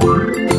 Bye.